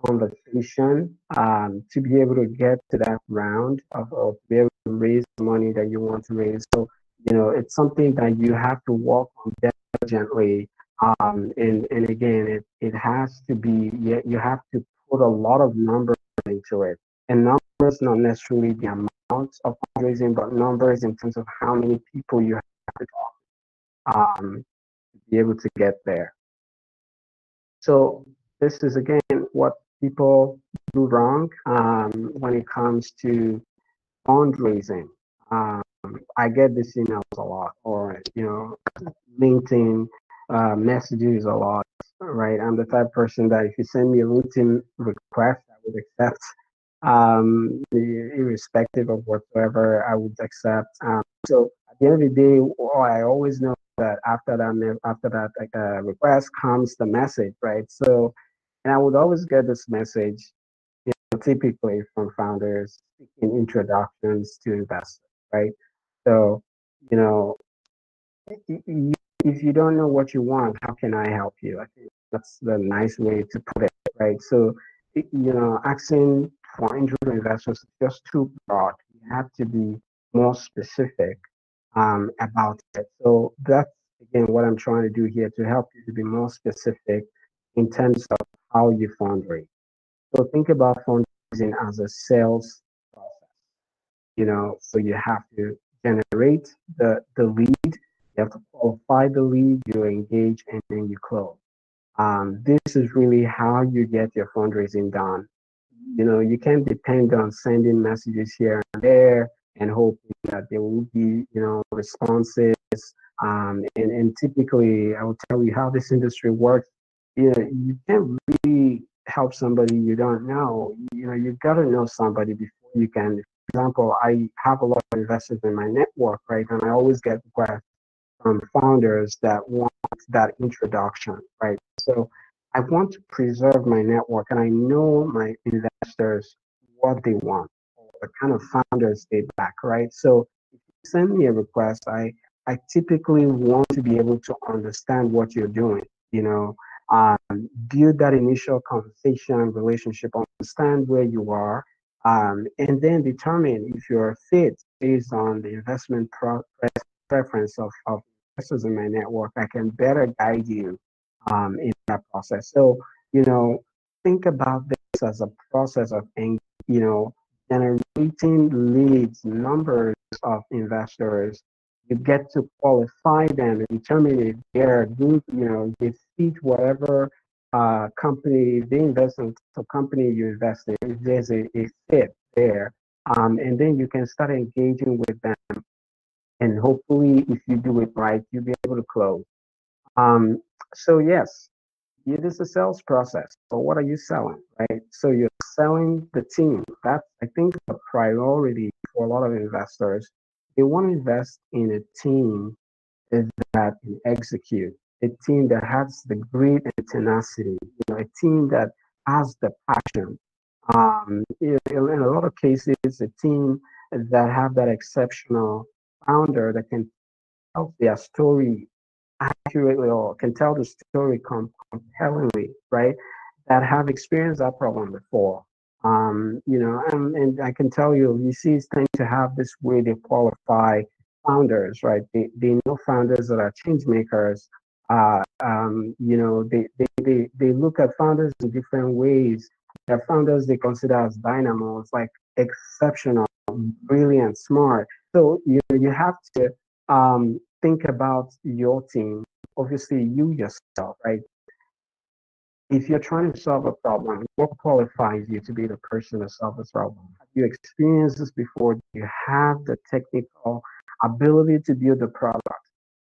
conversation um, to be able to get to that round of, of be able to raise the money that you want to raise. So, you know, it's something that you have to work on diligently. Um, and, and again, it, it has to be, you, you have to put a lot of numbers into it. And numbers, not necessarily the amount of fundraising, but numbers in terms of how many people you have to talk um, be able to get there. So this is again what people do wrong um, when it comes to fundraising. Um, I get these emails a lot, or you know, LinkedIn uh, messages a lot. Right, I'm the type person that if you send me a LinkedIn request, I would accept, um, irrespective of whatsoever. I would accept. Um, so the end of the day, I always know that after that after that uh, request comes the message, right? So and I would always get this message, you know, typically from founders in introductions to investors, right? So, you know, if you don't know what you want, how can I help you? I think that's the nice way to put it, right? So, you know, asking for angel investors is just too broad. You have to be more specific um, about it. So that's again what I'm trying to do here to help you to be more specific in terms of how you fundraise. So think about fundraising as a sales process. You know, so you have to generate the, the lead, you have to qualify the lead, you engage, and then you close. Um, this is really how you get your fundraising done. You know, you can't depend on sending messages here and there and hoping that there will be, you know, responses. Um, and, and typically, I will tell you how this industry works. You know, you can't really help somebody you don't know. You know, you got to know somebody before you can. For example, I have a lot of investors in my network, right? And I always get requests from founders that want that introduction, right? So I want to preserve my network and I know my investors what they want, the kind of founders they back, right? So if you send me a request, I I typically want to be able to understand what you're doing, you know, um, build that initial conversation relationship, understand where you are, um, and then determine if you're a fit based on the investment pro- preference of, of investors in my network. I can better guide you um, in that process. So, you know, think about this as a process of, you know, generating leads, numbers of investors. You get to qualify them and determine if they're good, you know, they fit whatever uh, company they invest in, the company you invest in, there's a, a fit there. Um, and then you can start engaging with them. And hopefully, if you do it right, you'll be able to close. Um, so yes, it is a sales process. But what are you selling, right? So you're selling the team. That's I think a priority for a lot of investors. They want to invest in a team that can execute, a team that has the grit and tenacity, you know, a team that has the passion. Um, in, in a lot of cases, a team that have that exceptional founder that can tell their story accurately or can tell the story com- compellingly, right? That have experienced that problem before. Um, you know, and, and I can tell you, VCs tend to have this way they qualify founders, right? They, they know founders that are change makers. Uh, um, you know, they, they, they, they look at founders in different ways. There are founders they consider as dynamos, like exceptional, brilliant, smart. So you you have to um, think about your team, obviously you yourself, right? If you're trying to solve a problem, what qualifies you to be the person to solve this problem? Have you experienced this before? Do you have the technical ability to build the product?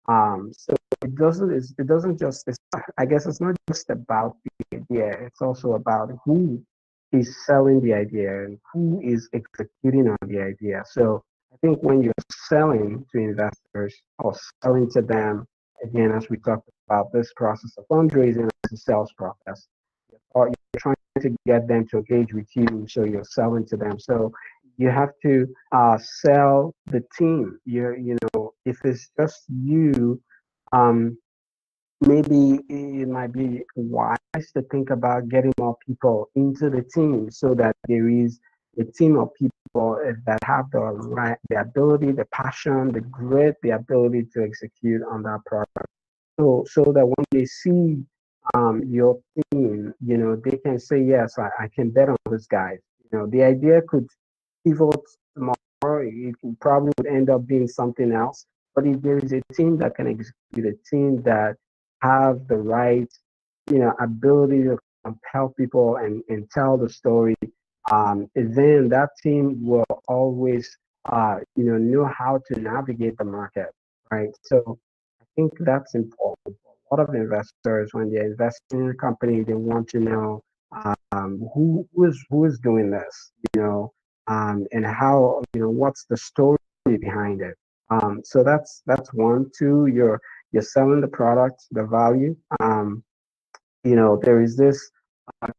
Um, so it doesn't it doesn't just I guess it's not just about the idea. It's also about who is selling the idea and who is executing on the idea. So I think when you're selling to investors or selling to them, again, as we talked about this process of fundraising as a sales process, or you're trying to get them to engage with you, so you're selling to them. So you have to uh, sell the team. You you know, if it's just you, um, maybe it might be wise to think about getting more people into the team so that there is a team of people that have the right, the ability, the passion, the grit, the ability to execute on that product. So, so that when they see um, your team, you know, they can say, yes, I, I can bet on this guy. You know, the idea could pivot tomorrow. It probably would end up being something else. But if there is a team that can execute, a team that have the right, you know, ability to compel people and, and tell the story um, then that team will always, uh, you know, know how to navigate the market, right? So think that's important. A lot of investors, when they're investing in a company, they want to know um, who, who is who is doing this, you know, um, and how, you know, what's the story behind it. Um, so that's that's one. Two, you're you're selling the product, the value. Um, you know, there is this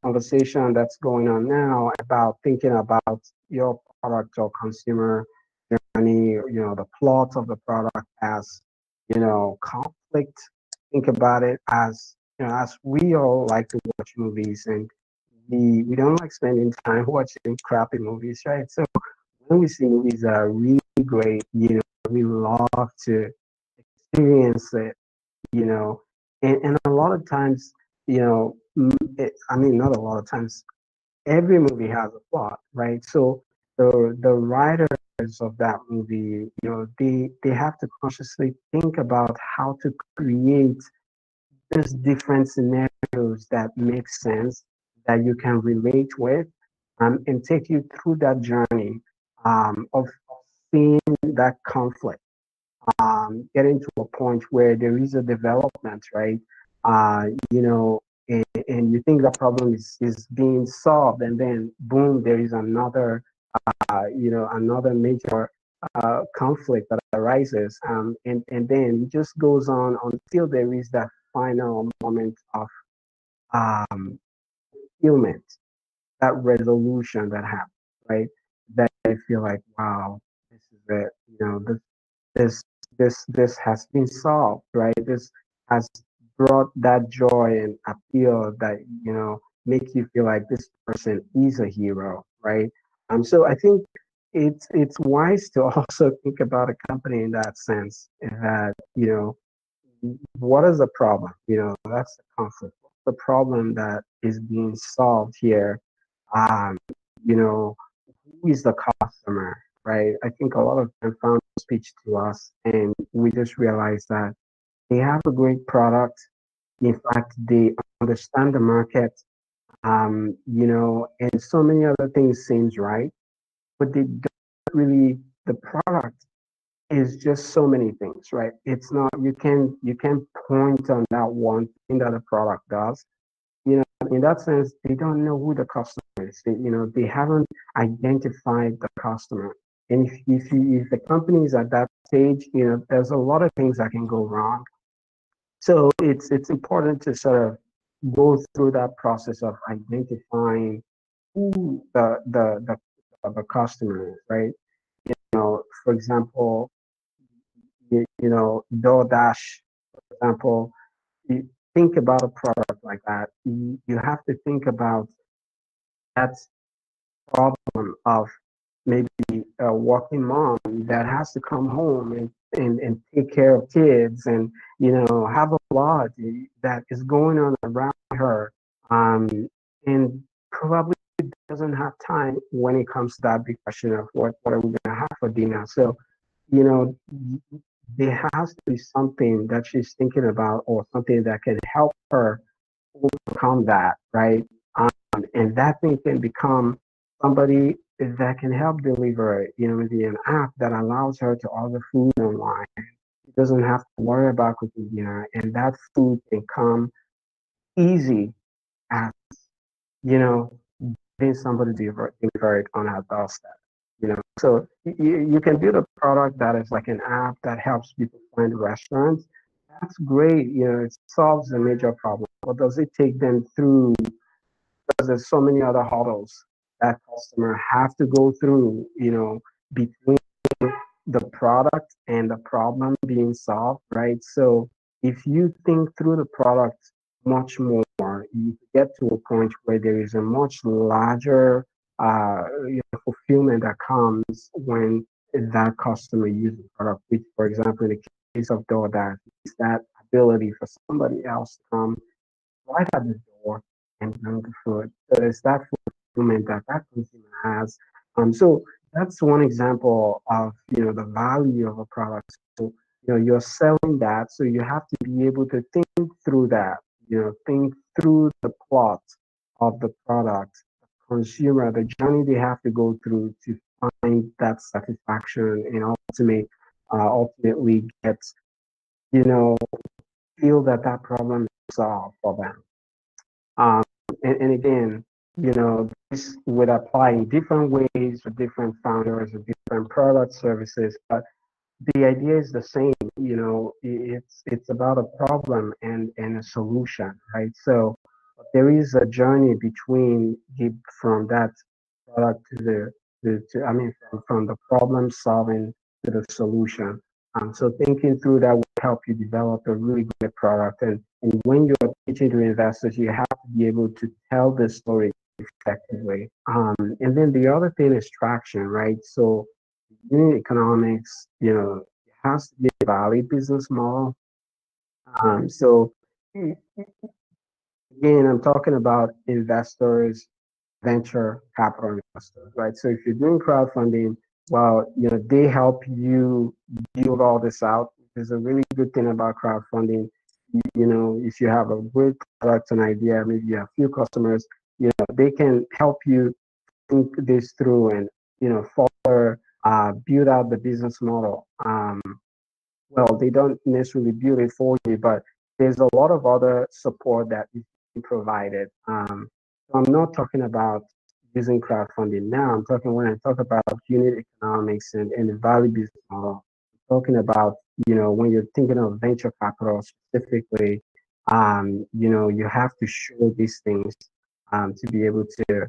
conversation that's going on now about thinking about your product or consumer journey, you know, the plot of the product as, you know, conflict. Think about it as, you know, as we all like to watch movies and we, we don't like spending time watching crappy movies, right? So when we see movies that are really great, you know, we love to experience it, you know, and, and a lot of times, you know, it, I mean, not a lot of times. Every movie has a plot, right? So the the writers of that movie, you know, they they have to consciously think about how to create these different scenarios that make sense that you can relate with. um, and take you through that journey um, of, seeing that conflict, um, getting to a point where there is a development, right? Uh, you know, and, and you think the problem is, is being solved, and then boom, there is another, you know, another major uh, conflict that arises, um, and and then just goes on until there is that final moment of um, fulfillment, that resolution that happens, right? That I feel like, wow, this is it. You know, this this this this has been solved, right? This has brought that joy and appeal that you know make you feel like this person is a hero, right? Um, so I think it's it's wise to also think about a company in that sense that you know what is the problem? You know that's the conflict the problem that is being solved here. Um you know who is the customer right? I think a lot of them found speech to us and we just realized that they have a great product. In fact they understand the market um you know and so many other things seems right but they don't really the product is just so many things, right? It's not you can you can point on that one thing that the product does. You know, in that sense, they don't know who the customer is. They, you know, they haven't identified the customer. And if if, you, if the company is at that stage, you know, there's a lot of things that can go wrong. So it's it's important to sort of go through that process of identifying who the the the, the customer is, right? You know, for example, you, you know, DoorDash, for example, you think about a product like that, you, you have to think about that problem of maybe a working mom that has to come home and, and, and take care of kids and, you know, have a lot that is going on around her. Um, and probably doesn't have time when it comes to that big question of what, what are we going to have for dinner. So, you know, there has to be something that she's thinking about or something that can help her overcome that, right? Um, and that thing can become somebody that can help deliver, you know, maybe an app that allows her to order food online. She doesn't have to worry about cooking dinner, and that food can come easy as, you know, being somebody deliver, deliver it on her doorstep you know so you, you can build a product that is like an app that helps people find restaurants that's great you know it solves a major problem but does it take them through because there's so many other hurdles that customer have to go through you know between the product and the problem being solved right so if you think through the product much more you get to a point where there is a much larger uh, you know, fulfillment that comes when that customer uses the product, which, for example, in the case of DoorDash, is that ability for somebody else to come right at the door and bring the food. So it's that that that consumer has. Um, so that's one example of you know the value of a product. So you know you're selling that, so you have to be able to think through that. You know, think through the plot of the product the consumer, the journey they have to go through to find that satisfaction and ultimately, uh, ultimately get, you know, feel that that problem is solved for them. Um, and, and again, you know, this would apply in different ways for different founders of different product services, but the idea is the same. You know, it's it's about a problem and and a solution, right? So there is a journey between from that product to the, the to, I mean from, from the problem solving to the solution. Um, so thinking through that will help you develop a really good product. And, and when you're pitching to investors, you have to be able to tell the story effectively. Um, and then the other thing is traction, right? So unit economics, you know, has to be a valid business model. Um, so again, I'm talking about investors, venture capital investors, right? So if you're doing crowdfunding, well, you know, they help you build all this out. There's a really good thing about crowdfunding. You, you know, if you have a good product and idea, maybe you have a few customers, you know, they can help you think this through and you know further uh, build out the business model. Um, well, they don't necessarily build it for you, but there's a lot of other support that is provided. Um, so I'm not talking about using crowdfunding now. I'm talking when I talk about unit economics and, and the value business model. I'm talking about you know when you're thinking of venture capital specifically, um, you know you have to show these things um, to be able to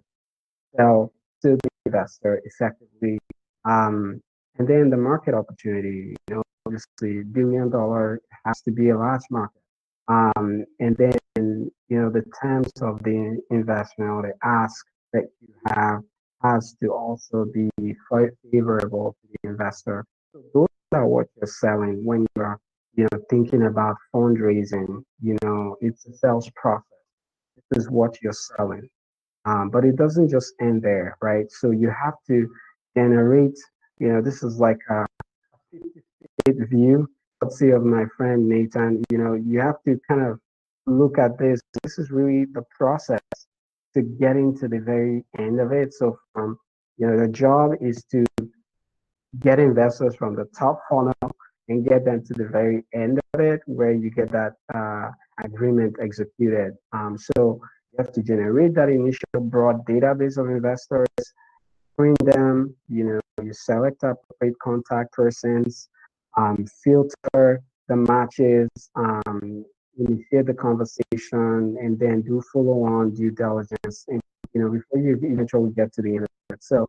sell to the investor effectively. Um, and then the market opportunity, you know, obviously billion dollar has to be a large market. Um, and then, you know, the terms of the investment or the ask that you have has to also be favorable to the investor. So those are what you're selling when you're, you know, thinking about fundraising. You know, it's a sales process. Is what you're selling. Um, but it doesn't just end there, right? So you have to generate, you know, this is like a 50 view, let's say, of my friend Nathan. You know, you have to kind of look at this. This is really the process to getting to the very end of it. So from, you know, the job is to get investors from the top funnel and get them to the very end of it where you get that uh, agreement executed. Um, so you have to generate that initial broad database of investors, bring them, you know, you select appropriate contact persons, um, filter the matches, um, initiate the conversation, and then do follow-on due diligence, and, you know, before you eventually get to the it. So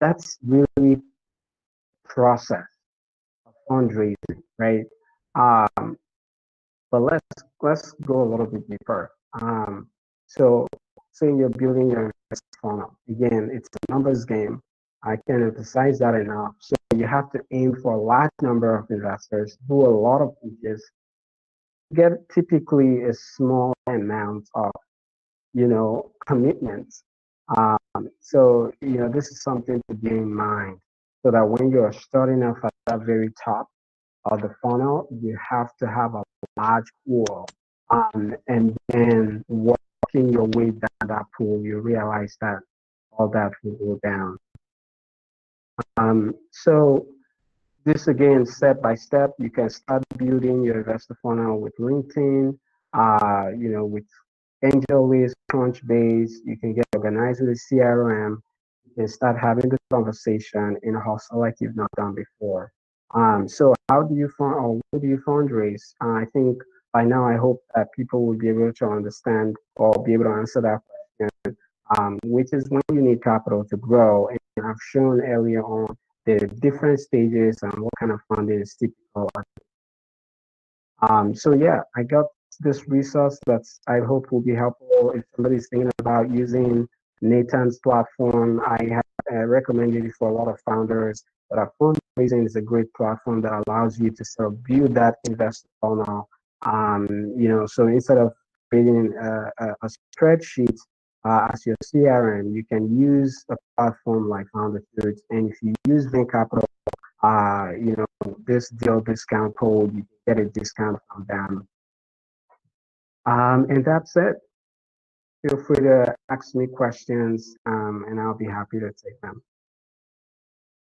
that's really process fundraising, right? Um, but let's let's go a little bit deeper. Um, so say you're building your funnel. Again, it's a numbers game. I can't emphasize that enough. So you have to aim for a large number of investors, do a lot of pitches, get typically a small amount of, you know, commitments. Um, so, you know, this is something to bear in mind so that when you're starting off at that very top of the funnel, you have to have a large pool um, and then working your way down that pool, you realize that all that will go down. Um, so this again, step by step, you can start building your investor funnel with LinkedIn, uh, you know, with AngelList, Crunchbase. You can get organized with CRM. Can start having the conversation in a hustle like you've not done before. Um, so how do you fund or what do you fundraise? I think by now I hope that people will be able to understand or be able to answer that question, um, which is when you need capital to grow. And I've shown earlier on the different stages and what kind of funding is typical. Um, so yeah, I got this resource that I hope will be helpful if somebody's thinking about using Nathan's platform. I have uh, recommended it for a lot of founders, but fundraising is a great platform that allows you to sort of build that investor funnel um, you know, so instead of creating a, a, a spreadsheet uh, as your CRM, you can use a platform like Founder And if you use Vencapital, uh, you know, this deal discount code, you get a discount from them. Um, and that's it. Feel free to ask me questions, um, and I'll be happy to take them.